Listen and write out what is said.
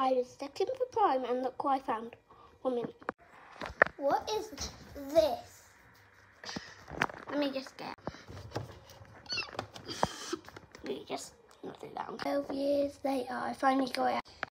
I was searching for prime and look what I found. One minute. What is this? Let me just get. Let me just not do. Twelve years later, I finally got it.